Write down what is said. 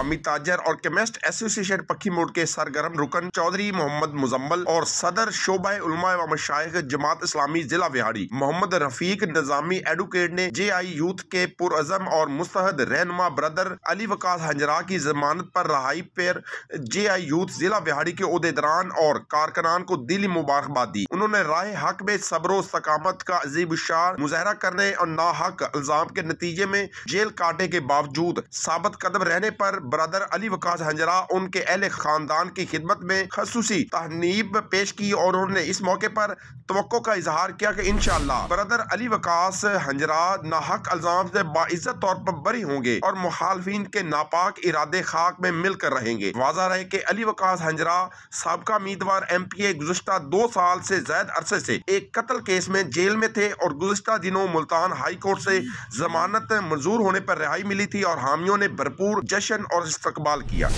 इस्लामी ताजर और chemist association पक्की मोड़ के सरगर्म रुकन, चौधरी मोहम्मद मुजम्मल और सदर शोबा उलमा व मशाइख जमात इस्लामी जिला बिहाड़ी मोहम्मद रफीक निजामी एडवोकेट ने जे आई यूथ के पुरज़म और मुस्तहद रहनुमा ब्रदर अली वकास हंजरा की जमानत पर रहाई पर जे आई यूथ जिला बिहाड़ी के अहदेदारान और कारकनान को दिली मुबारकबाद दी। उन्होंने राय हक में सब्र सकामत का अजीब शार मुजाहरा करने और नाहक इल्ज़ाम के नतीजे में जेल काटे के बावजूद साबित कदम रहने पर ब्रदर अली वकास हंजरा उनके अहल खानदान की खिदमत में खसूसी तहनीब पेश की और उन्होंने इस मौके पर तो का इजहार किया कि इनशाला ब्रदर अली वकास हंजरा नाहक अल्जाम से बाइज्जत तौर पर बरी होंगे और मुखालफिन के नापाक इरादे खाक में मिलकर रहेंगे। वाजा रहे कि अली वकास हंजरा सबका उम्मीदवार एम पी ए गुजशत दो साल से ज़्यादा अरसे से एक कत्ल केस में जेल में थे और गुजशत दिनों मुल्तान हाई कोर्ट से जमानत मंजूर होने पर रिहाई मिली थी और हामियों ने भरपूर जश्न और इस्तकबाल किया।